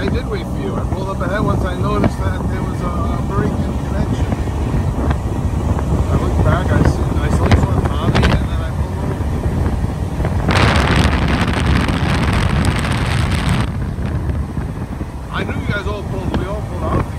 I did wait for you. I pulled up ahead once I noticed that there was a break in connection. I looked back, I I saw you Tommy, and then I pulled over. I knew you guys all pulled, we all pulled out.